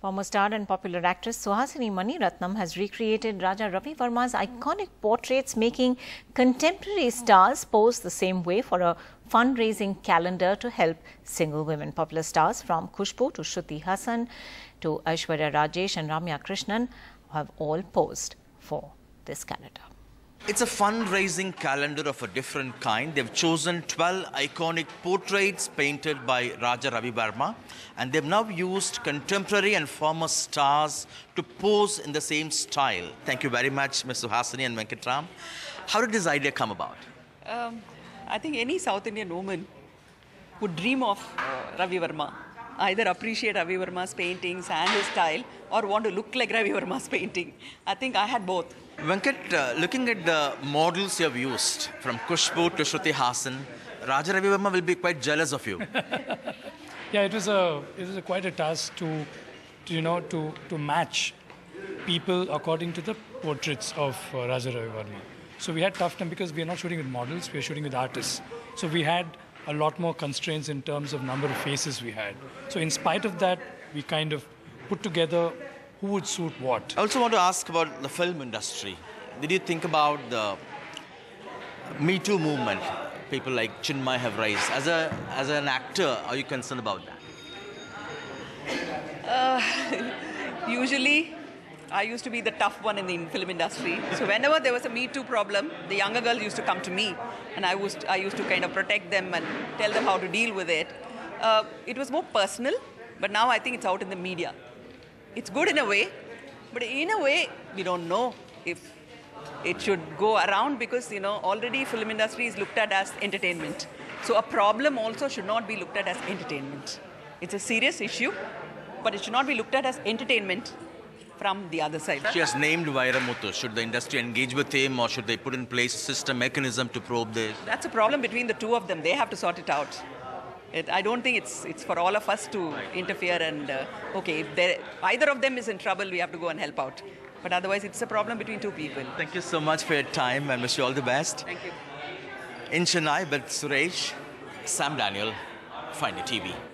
Former star and popular actress Suhasini Maniratnam has recreated Raja Ravi Varma's iconic portraits, making contemporary stars pose the same way for a fundraising calendar to help single women. Popular stars from Khushbu to Shruti Haasan to Aishwarya Rajesh and Ramya Krishnan have all posed for this calendar. It's a fundraising calendar of a different kind. They've chosen 12 iconic portraits painted by Raja Ravi Varma, and they've now used contemporary and former stars to pose in the same style. Thank you very much, Ms. Suhasini and Venkatram. How did this idea come about? Um, I think any South Indian woman would dream of uh, Ravi Varma. Either appreciate Ravi Varma's paintings and his style, or want to look like Ravi Varma's painting. I think I had both. Venkat, uh, looking at the models you have used, from Khushbu to Shruti Haasan, Raja Ravi Varma will be quite jealous of you. yeah, it was a it was a quite a task to, to, you know to to match people according to the portraits of uh, Raja Ravi Varma. So we had tough time because we are not shooting with models, we are shooting with artists. So we had a lot more constraints in terms of number of faces we had. So in spite of that, we kind of put together who would suit what. I also want to ask about the film industry. Did you think about the Me Too movement? People like Chinmayi have raised. As a as an actor, are you concerned about that? Uh, usually, I used to be the tough one in the film industry. So whenever there was a Me Too problem, the younger girls used to come to me, and I was I used to kind of protect them and tell them how to deal with it. Uh, it was more personal, but now I think it's out in the media it's good in a way, but in a way, we don't know if it should go around because, you know, already film industry is looked at as entertainment. So a problem also should not be looked at as entertainment. It's a serious issue, but it should not be looked at as entertainment from the other side. She has named Vairamuthu. Should the industry engage with him or should they put in place a system mechanism to probe this? That's a problem between the two of them. They have to sort it out. It, I don't think it's it's for all of us to interfere and uh, okay, if either of them is in trouble, we have to go and help out. But otherwise, it's a problem between two people. Thank you so much for your time and wish you all the best. Thank you. In Chennai, with Suresh, Sam Daniel, NDTV.